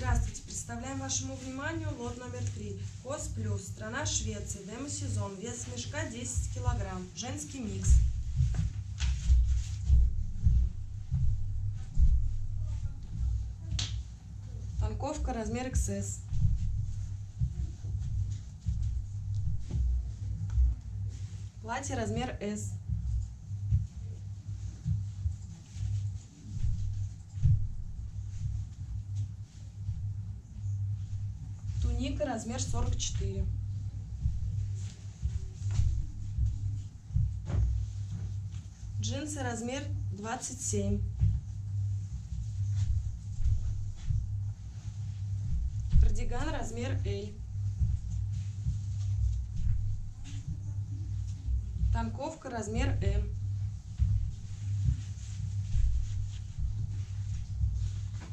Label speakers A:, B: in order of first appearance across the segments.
A: Здравствуйте! Представляем вашему вниманию лот номер 3. КОС Плюс. Страна Швеция. Демо-сезон. Вес мешка 10 килограмм. Женский микс. Танковка размер XS. Платье размер S. Туника размер 44. Джинсы размер 27. Кардиган размер L. Танковка размер М.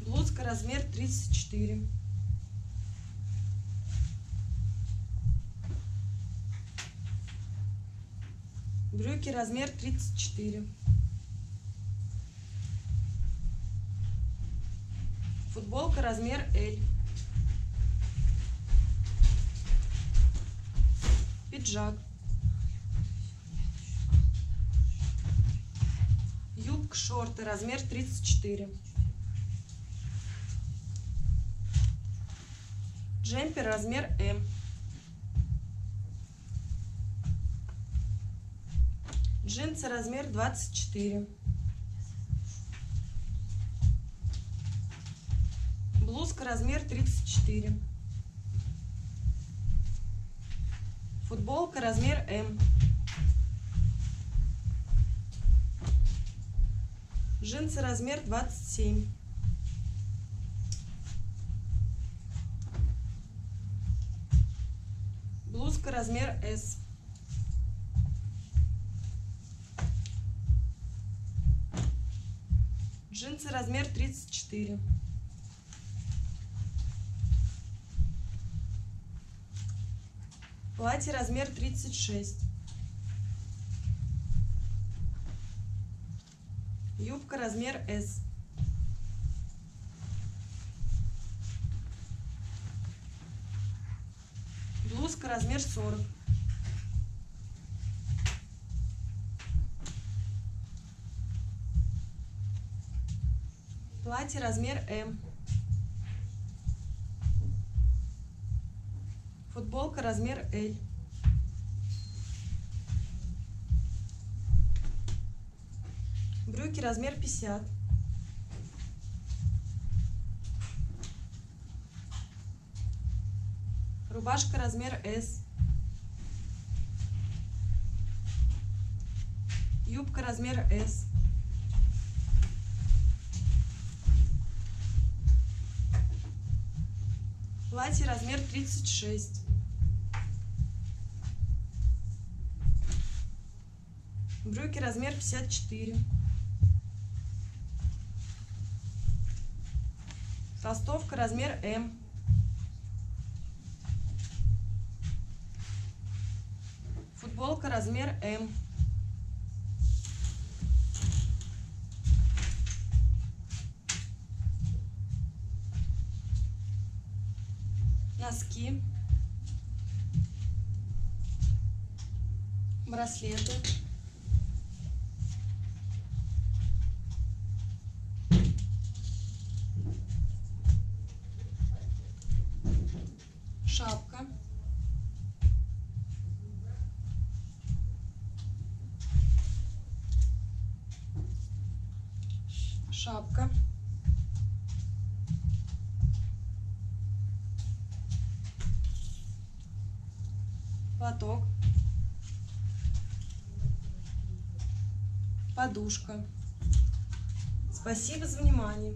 A: Блузка размер 34. Брюки размер 34. Футболка размер L. Пиджак. Юбка, шорты размер 34. Джемпер размер М. Джинсы размер 24. Блузка размер 34. Футболка размер М. Джинсы размер 27. Блузка размер S. Джинсы размер 34. Платье размер 36. Юбка размер S. Блузка размер 40. Платье размер М. Футболка размер L. Брюки размер 50. Рубашка размер S. Юбка размер S. Платье размер 36. Брюки размер 54. Толстовка размер М. Футболка размер М. Носки. Браслеты. шапка, шапка, платок, подушка. Спасибо за внимание.